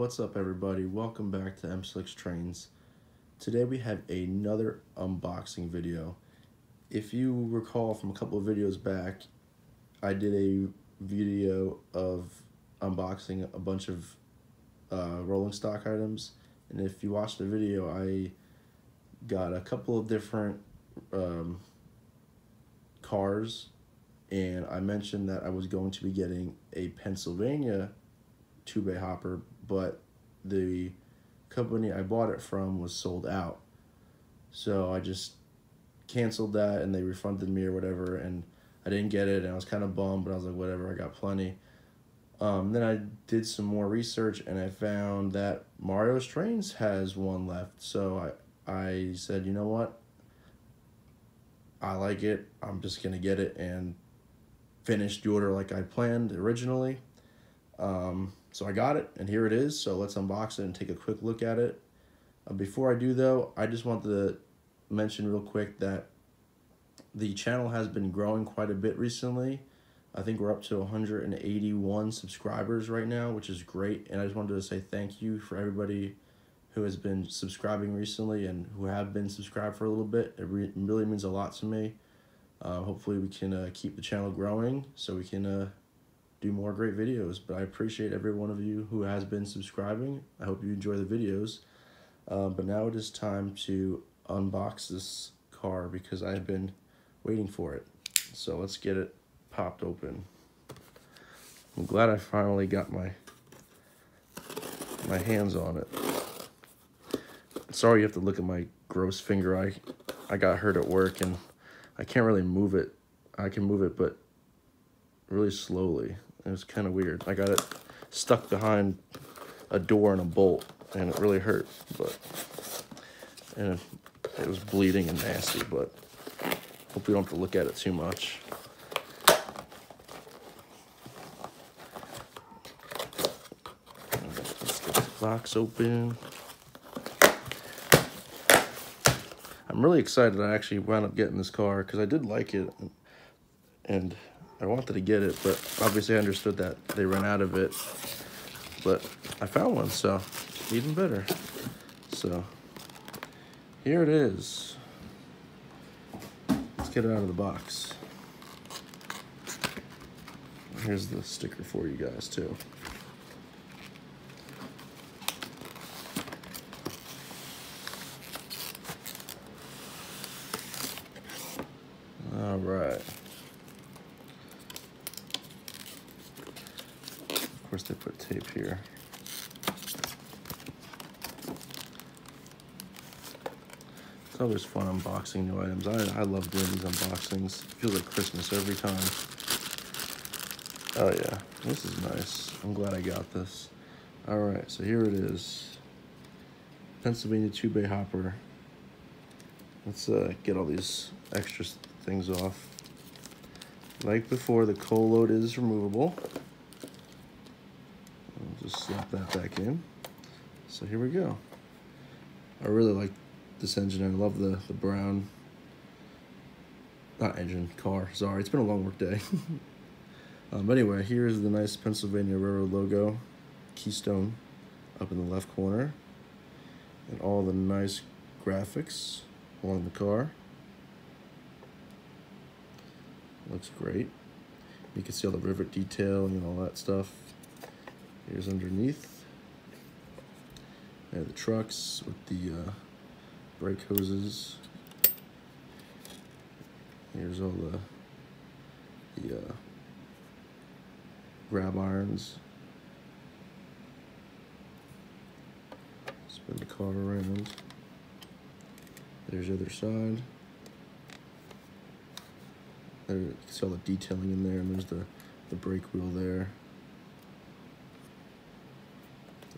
What's up everybody? Welcome back to MSlick's Trains. Today we have another unboxing video. If you recall from a couple of videos back, I did a video of unboxing a bunch of uh, rolling stock items and if you watched the video I got a couple of different um, cars and I mentioned that I was going to be getting a Pennsylvania two bay hopper, but the company I bought it from was sold out. So I just canceled that and they refunded me or whatever and I didn't get it and I was kind of bummed, but I was like, whatever, I got plenty. Um, then I did some more research and I found that Mario's Trains has one left. So I, I said, you know what? I like it. I'm just going to get it and finish the order like I planned originally. Um, so I got it, and here it is. So let's unbox it and take a quick look at it. Uh, before I do, though, I just want to mention real quick that the channel has been growing quite a bit recently. I think we're up to 181 subscribers right now, which is great. And I just wanted to say thank you for everybody who has been subscribing recently and who have been subscribed for a little bit. It re really means a lot to me. Uh, hopefully we can uh, keep the channel growing so we can uh, do more great videos. But I appreciate every one of you who has been subscribing. I hope you enjoy the videos. Uh, but now it is time to unbox this car because I've been waiting for it. So let's get it popped open. I'm glad I finally got my my hands on it. Sorry you have to look at my gross finger. I I got hurt at work and I can't really move it. I can move it, but really slowly. It was kind of weird. I got it stuck behind a door and a bolt, and it really hurt. But and it was bleeding and nasty. But hope we don't have to look at it too much. Let's get the box open. I'm really excited I actually wound up getting this car because I did like it and I wanted to get it, but obviously I understood that they ran out of it. But I found one, so even better. So here it is. Let's get it out of the box. Here's the sticker for you guys too. All right. Of course, they put tape here. It's always fun unboxing new items. I, I love doing these unboxings. It feels like Christmas every time. Oh yeah, this is nice. I'm glad I got this. All right, so here it is. Pennsylvania two bay hopper. Let's uh, get all these extra things off. Like before, the coal load is removable just slap that back in. So here we go. I really like this engine. I love the, the brown, not engine, car. Sorry, it's been a long work day. um, anyway, here's the nice Pennsylvania Railroad logo, Keystone, up in the left corner. And all the nice graphics along the car. Looks great. You can see all the rivet detail and all that stuff. Here's underneath. There the trucks with the uh, brake hoses. Here's all the, the uh, grab irons. Spin the car around. There's the other side. There, you can see all the detailing in there, and there's the, the brake wheel there.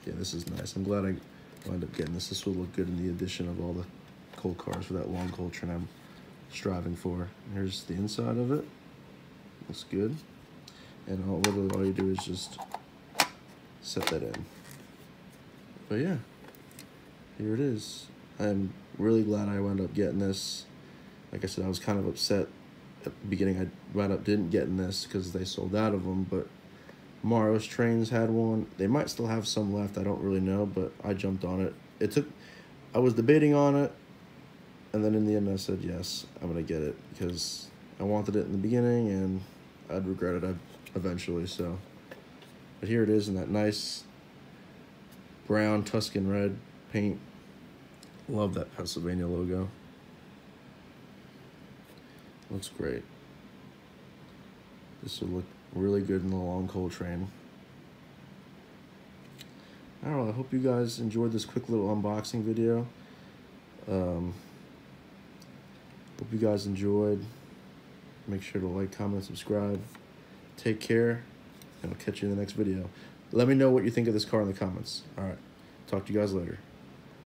Yeah, this is nice. I'm glad I wound up getting this. This will look good in the addition of all the coal cars for that long coal train I'm striving for. Here's the inside of it. Looks good. And all, literally all you do is just set that in. But yeah, here it is. I'm really glad I wound up getting this. Like I said, I was kind of upset at the beginning. I wound up didn't getting this because they sold out of them, but Mario's Trains had one. They might still have some left. I don't really know, but I jumped on it. It took. I was debating on it, and then in the end, I said yes. I'm gonna get it because I wanted it in the beginning, and I'd regret it eventually. So, but here it is in that nice brown Tuscan red paint. Love that Pennsylvania logo. Looks great. This would look really good in the long coal train. I don't know, I hope you guys enjoyed this quick little unboxing video. Um, hope you guys enjoyed. Make sure to like, comment, subscribe. Take care, and I'll catch you in the next video. Let me know what you think of this car in the comments. All right, talk to you guys later.